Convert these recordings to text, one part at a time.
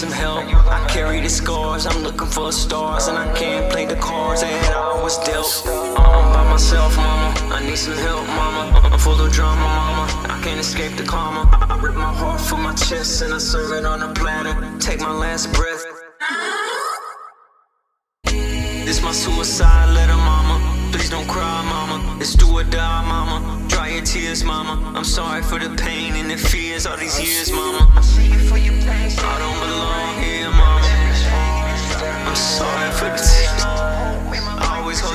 some help. I carry the scars. I'm looking for stars, and I can't play the cards that I was dealt. I'm by myself, mama. I need some help, mama. I'm full of drama, mama. I can't escape the karma. I rip my heart from my chest, and I serve it on a platter. Take my last breath. This my suicide letter, mama. Please don't cry, mama. It's do or die, mama. Dry your tears, mama. I'm sorry for the pain and the fears all these years, mama.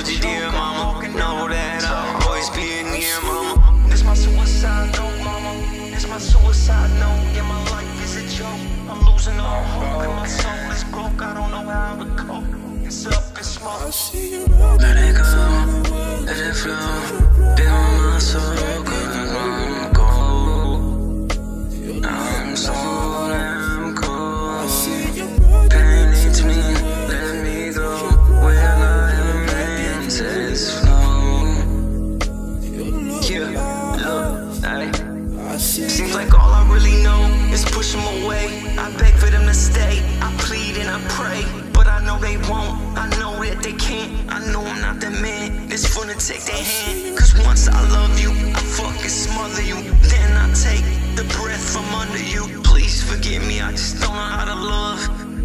I always you dear, mama. Know that uh, I'll always be near, mama. This my suicide note, mama. This my suicide note. Yeah, my life is a joke. I'm losing all hope, and my soul is broke. I don't know how to cope. It's up in smoke. Let it go, let it flow. Be really know is push them away. I beg for them to stay. I plead and I pray, but I know they won't. I know that they can't. I know I'm not the man that's gonna take their hand. Cause once I love you, I fucking smother you. Then I take the breath from under you. Please forgive me, I just don't know how to love.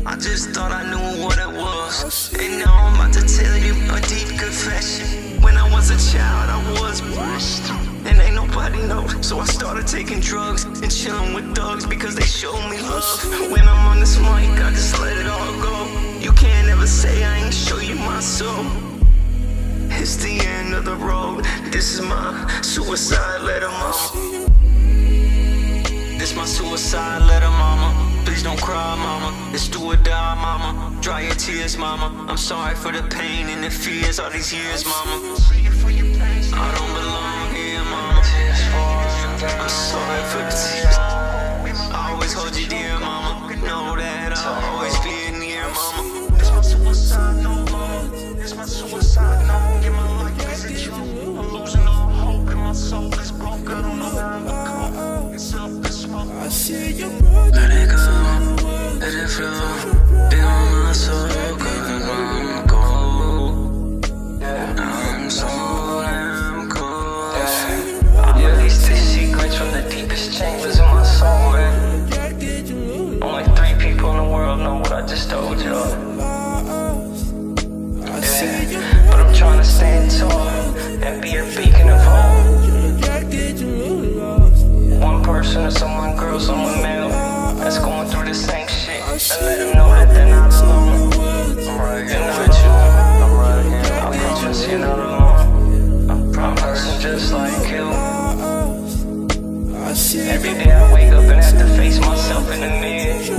I just thought I knew what it was. And now I'm about to tell you a deep confession. When I was a child, I was washed. Taking drugs and chilling with thugs because they showed me love. When I'm on this mic, I just let it all go. You can't ever say I ain't show you my soul. It's the end of the road. This is my suicide letter, mama. This my suicide letter, mama. Please don't cry, mama. It's do or die, mama. Dry your tears, mama. I'm sorry for the pain and the fears all these years, mama. they're faking a phone. One person or someone girl, someone male that's going through the same shit. I let them know that they're not alone. I'm right here with you. I'm right here. I promise you're not alone. I'm just like you. Every day I wake up and have to face myself in the mirror.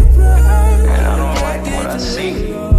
And I don't like what I see.